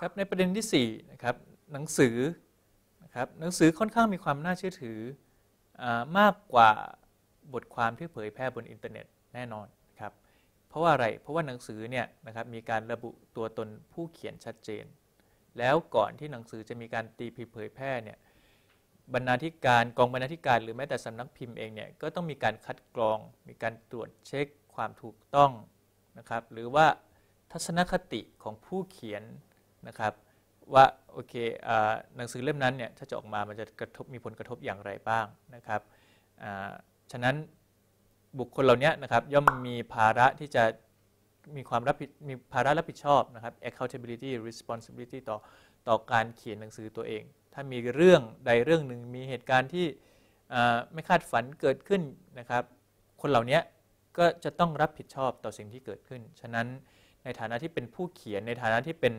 ครับในประเด็นที่4นะครับหนังสือนะครับหนังสือค่อนข้างมีความน่าเชื่อถืออมากกว่าบทความที่เผยแพร่บนอินเทอร์เน็ตแน่นอนครับเพราะว่าอะไรเพราะว่าหนังสือเนี่ยนะครับมีการระบุตัวตนผู้เขียนชัดเจน แล้วก่อนที่หนังสือจะมีการตีพิมพ์เผยแพร่เนี่ยบรรณาธิการกองบรรณาธิการหรือแม้แต่สำนักพิมพ์เองเนี่ยก็ต้องมีการคัดกรอง มีการตรวจเช็คความถูกต้องนะครับหรือว่าทัศนคติของผู้เขียน นะครับว่าโอเคหนังสือเล่มนั้นเนี่ยถ้าจะออกมามันจะกระทบมีผลกระทบอย่างไรบ้างนะครับฉะนั้นบุคคลเหล่านี้นะครับย่อมมีภาระที่จะมีความรับผิดมีภาระรับผิดชอบนะครับ accountability responsibility ต่อต่อการเขียนหนังสือตัวเอง ถ้ามีเรื่องใดเรื่องหนึ่งมีเหตุการณ์ที่ไม่คาดฝันเกิดขึ้นนะครับ คนเหล่านี้ก็จะต้องรับผิดชอบต่อสิ่งที่เกิดขึ้น ฉะนั้น ในฐานะที่เป็นผู้เขียน ในฐานะที่เป็น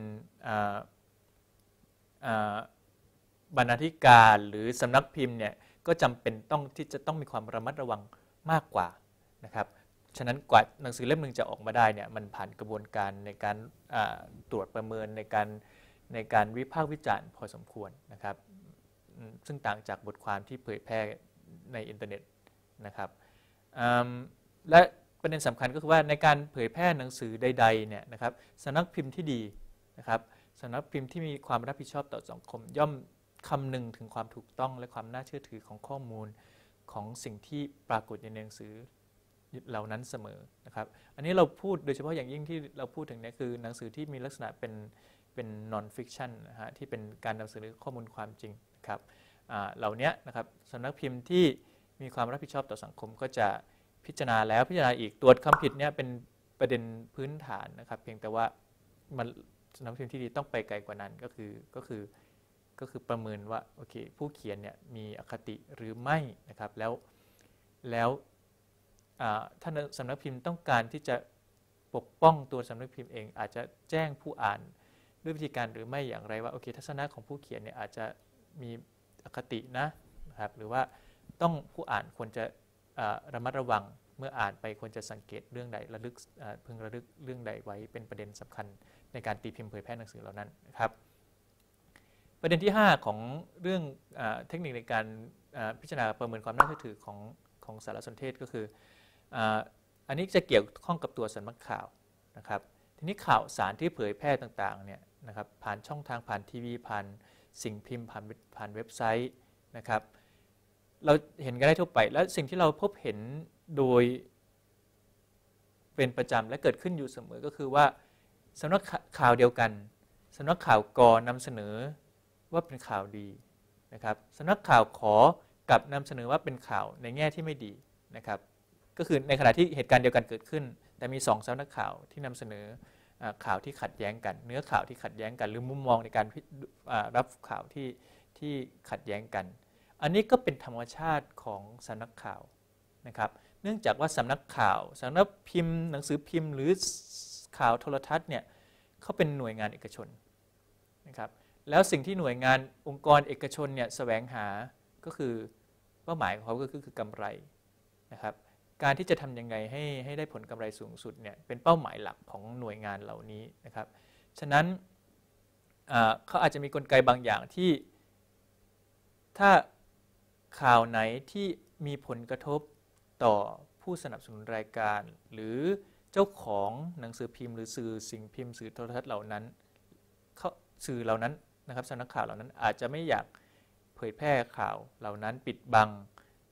บรรณาธิการหรือสำนักพิมพ์เนี่ยก็จำเป็นต้องที่จะต้องมีความระมัดระวังมากกว่านะครับฉะนั้นกว่าหนังสือเล่มหนึ่งจะออกมาได้เนี่ยมันผ่านกระบวนการในการตรวจประเมินในการในการวิพากษ์วิจารณ์พอสมควรนะครับ ซึ่งต่างจากบทความที่เผยแพร่ในอินเทอร์เน็ตนะครับและ ประเด็นสำคัญก็คือว่าในการเผยแพร่หนังสือใดๆเนี่ยนะครับสำนักพิมพ์ที่ดีนะครับสำนักพิมพ์ที่มีความรับผิดชอบต่อสังคม ย่อมคำนึงถึงความถูกต้องและความน่าเชื่อถือของข้อมูลของสิ่งที่ปรากฏในหนังสือเหล่านั้นเสมอนะครับ อันนี้เราพูดโดยเฉพาะอย่างยิ่งที่เราพูดถึงเนี่ยคือหนังสือที่มีลักษณะเป็นเป็น non fiction นะฮะที่เป็นการนำเสนอข้อมูลความจริงนะครับเหล่านี้นะครับสำนักพิมพ์ที่มีความรับผิดชอบต่อสังคมก็จะ พิจารณาแล้วพิจารณาอีกตรวจคำผิดเนี่ยเป็นประเด็นพื้นฐานนะครับ เพียงแต่ว่ามันสำนักพิมพ์ที่ดีต้องไปไกลกว่านั้นก็คือก็คือก็คือประเมินว่าโอเคผู้เขียนเนี่ยมีอคติหรือไม่นะครับแล้วแล้วท่านสำนักพิมพ์ต้องการที่จะปกป้องตัวสำนักพิมพ์เอง อาจจะแจ้งผู้อ่านด้วยวิธีการหรือไม่อย่างไรว่าโอเคทัศนะของผู้เขียนเนี่ยอาจจะมีอคตินะนะครับหรือว่าต้องผู้อ่านควรจะ ระมัดระวังเมื่ออ่านไปควรจะสังเกตเรื่องใดระลึกพึงระลึกเรื่องใดไว้เป็นประเด็นสำคัญในการตีพิมพ์เผยแพร่หนังสือเหล่านั้นนะครับ ประเด็นที่ 5 ของเรื่องอเทคนิคในการพิจารณาประเมินความน่าเชื่อถือของของสารสนเทศก็คืออันนี้จะเกี่ยวข้องกับตัวสำนักข่าวนะครับ ทีนี้ข่าวสารที่เผยแพร่ต่างๆเนี่ยนะครับผ่านช่องทางผ่านทีวีผ่านสิ่งพิมพ์ผ่านผ่านเว็บไซต์นะครับ เราเห็นกันได้ทั่วไป และสิ่งที่เราพบเห็นโดยเป็นประจำและเกิดขึ้นอยู่เสมอก็คือว่าสำนักข่าวเดียวกันสำนักข่าวกอนำเสนอว่าเป็นข่าวดีนะครับสำนักข่าวขอกับนำเสนอว่าเป็นข่าวในแง่ที่ไม่ดีนะครับ ก็คือในขณะที่เหตุการณ์เดียวกันเกิดขึ้น แต่มีสองสำนักข่าวที่นำเสนอข่าวที่ขัดแย้งกัน เนื้อข่าวที่ขัดแย้งกัน หรือมุมมองในการรับข่าวที่ที่ขัดแย้งกัน อันนี้ก็เป็นธรรมชาติของสำนักข่าวนะครับ เนื่องจากว่าสำนักข่าวสำนักพิมพ์ หนังสือพิมพ์หรือข่าวโทรทัศน์เนี่ยเขาเป็นหน่วยงานเอกชนนะครับ แล้วสิ่งที่หน่วยงานองค์กรเอกชนเนี่ยแสวงหาก็คือเป้าหมายของเขาก็คือคือกำไรนะครับ การที่จะทำยังไงให้ให้ได้ผลกำไรสูงสุดเนี่ยเป็นเป้าหมายหลักของหน่วยงานเหล่านี้นะครับ ฉะนั้นเขาอาจจะมีกลไกบางอย่างที่ถ้า ข่าวไหนที่มีผลกระทบต่อผู้สนับสนุนรายการ หรือเจ้าของหนังสือพิมพ์ หรือสื่อสิ่งพิมพ์สื่อโทรทัศน์เหล่านั้นสื่อเหล่านั้นนะครับสำนักข่าวเหล่านั้นอาจจะไม่อยากเผยแพร่ข่าวเหล่านั้นปิดบัง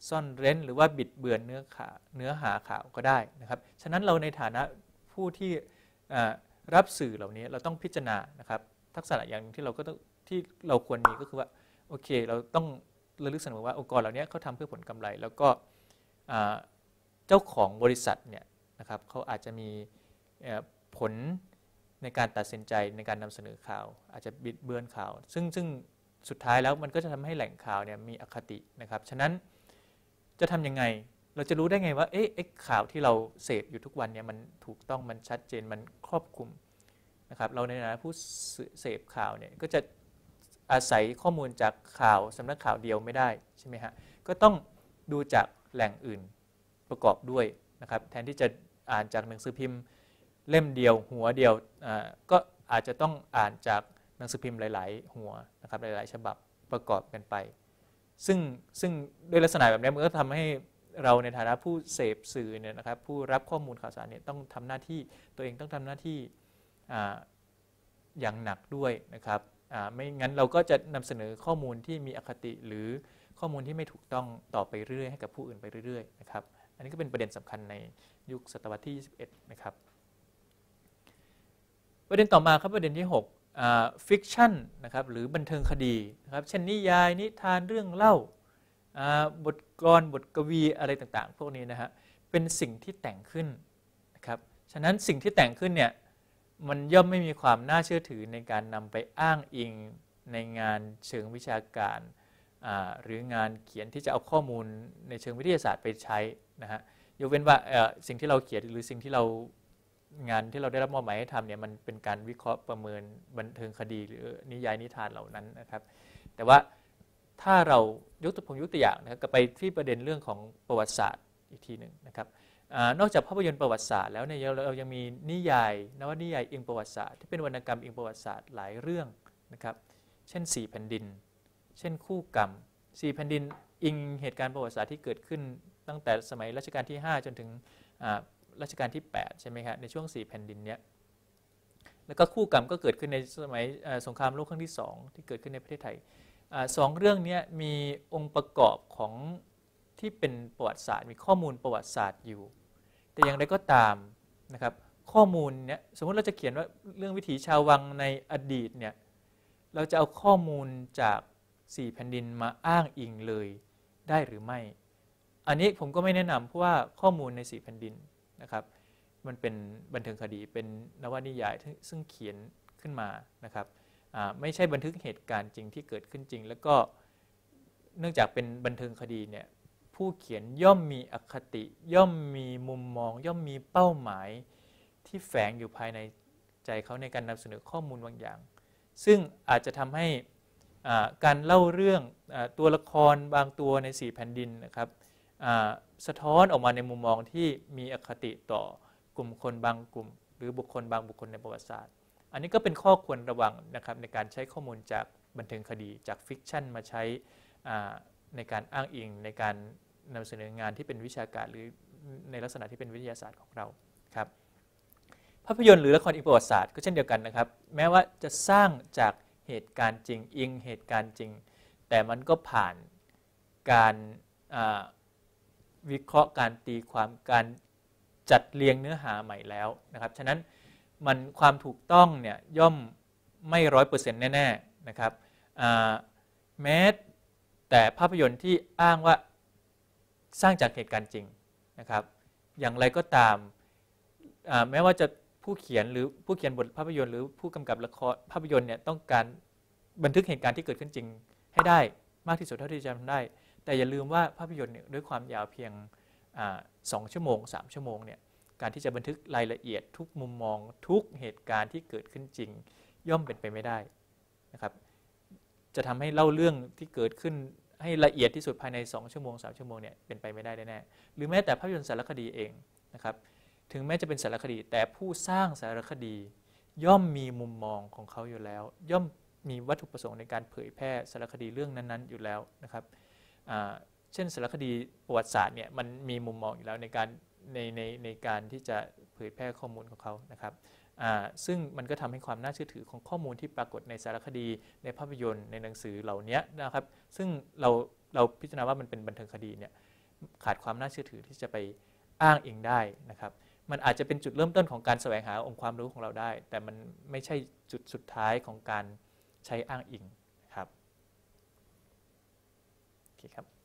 ซ่อนเร้น หรือว่าบิดเบือนเนื้อข่าเนื้อหาข่าวก็ได้นะครับฉะนั้นเราในฐานะผู้ที่รับสื่อเหล่านี้เราต้องพิจารณานะครับ ทักษะอย่างที่เราก็ต้องที่เราควรมีก็คือว่าโอเค เราต้อง ระลึกเสมอว่าองค์กรเหล่านี้เขาทำเพื่อผลกำไร แล้วก็เจ้าของบริษัทเนี่ยนะครับเขาอาจจะมีผลในการตัดสินใจในการนำเสนอข่าว อาจจะบิดเบือนข่าว ซึ่งซึ่งสุดท้ายแล้วมันก็จะทำให้แหล่งข่าวเนี่ยมีอคตินะครับฉะนั้นจะทํำยังไงเราจะรู้ได้ไงว่าเอ๊ะข่าวที่เราเสพอยู่ทุกวันเนี่ยมันถูกต้องมันชัดเจนมันครอบคลุม นะครับเราในฐานะผู้เสพข่าวเนี่ยก็จะ อาศัยข้อมูลจากข่าวสำนักข่าวเดียวไม่ได้ใช่ไหมฮะก็ต้องดูจากแหล่งอื่นประกอบด้วยนะครับแทนที่จะอ่านจากหนังสือพิมพ์เล่มเดียว หัวเดียวก็อาจจะต้องอ่านจากหนังสือพิมพ์หลาย ๆ หัวนะครับหลาย ๆ ฉบับประกอบกันไป ซึ่งซึ่งด้วยลักษณะแบบนี้มันก็ทำให้เราในฐานะผู้เสพสื่อเนี่ยนะครับผู้รับข้อมูลข่าวสารเนี่ยต้องทำหน้าที่ตัวเองต้องทำหน้าที่อย่างหนักด้วยนะครับ ไม่งั้นเราก็จะนำเสนอข้อมูลที่มีอคติหรือข้อมูลที่ไม่ถูกต้องต่อไปเรื่อยให้กับผู้อื่นไปเรื่อยๆนะครับอันนี้ก็เป็นประเด็นสำคัญในยุคศตวรรษที่ 21 นะครับ ประเด็นต่อมาครับประเด็นที่6ฟิกชันนะครับหรือบันเทิงคดีนะครับเช่นนิยายนิทานเรื่องเล่าบทกลอนบทกวีอะไรต่างๆ พวกนี้นะฮะเป็นสิ่งที่แต่งขึ้นนะครับฉะนั้นสิ่งที่แต่งขึ้นเนี่ย มันย่อมไม่มีความน่าเชื่อถือในการนำไปอ้างอิงในงานเชิงวิชาการหรืองานเขียนที่จะเอาข้อมูลในเชิงวิทยาศาสตร์ไปใช้นะฮะยกเว้นว่าสิ่งที่เราเขียนหรือสิ่งที่เรางานที่เราได้รับมอบหมายให้ทำเนี่ยมันเป็นการวิเคราะห์ประเมินบันเทิงคดีหรือนิยายนิทานเหล่านั้นนะครับ แต่ว่าถ้าเรายกตัวผมยกตัวอย่างนะครับไปที่ประเด็นเรื่องของประวัติศาสตร์อีกทีหนึ่งนะครับ นอกจากภาพยนตร์ประวัติศาสตร์แล้วเนี่ยเรายังมีนิยายนวนิยายอิงประวัติศาสตร์ที่เป็นวรรณกรรมอิงประวัติศาสตร์หลายเรื่องนะครับ เช่น4แผ่นดิน เช่นคู่กรรม4แผ่นดินอิงเหตุการณ์ประวัติศาสตร์ที่เกิดขึ้นตั้งแต่สมัยรัชกาลที่ 5 จนถึงรัชกาลที่ 8 ใช่ไหมครับในช่วง4แผ่นดินเนี้ยแล้วก็คู่กรรมก็เกิดขึ้นในสมัยสงครามโลกครั้งที่ 2 ที่เกิดขึ้นในประเทศไทยสองเรื่องนี้มีองค์ประกอบของที่เป็นประวัติศาสตร์ มีข้อมูลประวัติศาสตร์อยู่ แต่อย่างไรก็ตามนะครับข้อมูลเนี้ยสมมติเราจะเขียนว่าเรื่องวิถีชาววังในอดีตเนี่ยเราจะเอาข้อมูลจากสี่แผ่นดินมาอ้างอิงเลยได้หรือไม่ อันนี้ผมก็ไม่แนะนำเพราะว่าข้อมูลในสี่แผ่นดินนะครับ มันเป็นบันเทิงคดีเป็นนวนิยายซึ่งเขียนขึ้นมานะครับไม่ใช่บันทึกเหตุการณ์จริงที่เกิดขึ้นจริง แล้วก็เนื่องจากเป็นบันเทิงคดีเนี่ย ผู้เขียนย่อมมีอคติ ย่อมมีมุมมอง ย่อมมีเป้าหมายที่แฝงอยู่ภายในใจเขาในการนำเสนอข้อมูลบางอย่าง ซึ่งอาจจะทำให้การเล่าเรื่องอตัวละครบางตัวในสี่แผ่นดินนะครับสะท้อนออกมาในมุมมองที่มีอคติต่อกลุ่มคนบางกลุ่ม หรือบุคคลบางบุคคลในประวัติศาสตร์ อันนี้ก็เป็นข้อควรระวังนะครับในการใช้ข้อมูลจากบันเทิงคดีจาก fiction มาใช้ในการอ้างอิงในการ นำเสนองานที่เป็นวิชาการหรือในลักษณะที่เป็นวิทยาศาสตร์ของเราครับภาพยนตร์หรือละครอิงประวัติศาสตร์ก็เช่นเดียวกันนะครับ แม้ว่าจะสร้างจากเหตุการณ์จริงอิงเหตุการณ์จริง แต่มันก็ผ่านการวิเคราะห์การตีความการจัดเรียงเนื้อหาใหม่แล้วนะครับ ฉะนั้นมันความถูกต้องเนี่ยย่อมไม่ร้อยเปอร์เซ็นต์แน่ๆนะครับแม้แต่ภาพยนตร์ที่อ้างว่า สร้างจากเหตุการณ์จริงนะครับ อย่างไรก็ตามแม้ว่าจะผู้เขียนหรือผู้เขียนบทภาพยนตร์หรือผู้กำกับละครภาพยนตร์เนี่ยต้องการบันทึกเหตุการณ์ที่เกิดขึ้นจริง ให้ได้มากที่สุดเท่าที่จะทำได้ แต่อย่าลืมว่าภาพยนตร์เนี่ยด้วยความยาวเพียงสองชั่วโมง 3 ชั่วโมงเนี่ยการที่จะบันทึกรายละเอียดทุกมุมมองทุกเหตุการณ์ที่เกิดขึ้นจริง ย่อมเป็นไปไม่ได้นะครับจะทำให้เล่าเรื่องที่เกิดขึ้น ให้ละเอียดที่สุดภายใน 2 ชั่วโมง 3 ชั่วโมงเนี่ยเป็นไปไม่ได้แน่ๆหรือแม้แต่ภาพยนตร์สารคดีเองนะครับถึงแม้จะเป็นสารคดี แต่ผู้สร้างสารคดี ย่อมมีมุมมองของเขาอยู่แล้ว ย่อมมีวัตถุประสงค์ในการเผยแพร่สารคดีเรื่องนั้นๆ อยู่แล้วนะครับเช่นสารคดีประวัติศาสตร์เนี่ยมันมีมุมมองอยู่แล้วในการในในในการที่จะเผยแพร่ข้อมูลของเขานะครับ ซึ่งมันก็ทำให้ความน่าเชื่อถือของข้อมูลที่ปรากฏในสารคดี ในภาพยนตร์ในหนังสือเหล่านี้นะครับ ซึ่งเราเราพิจารณาว่ามันเป็นบันเทิงคดีเนี่ยขาดความน่าเชื่อถือที่จะไปอ้างเองได้นะครับ มันอาจจะเป็นจุดเริ่มต้นของการแสวงหาองค์ความรู้ของเราได้ แต่มันไม่ใช่จุดสุดท้ายของการใช้อ้างอิงครับโอเคครับ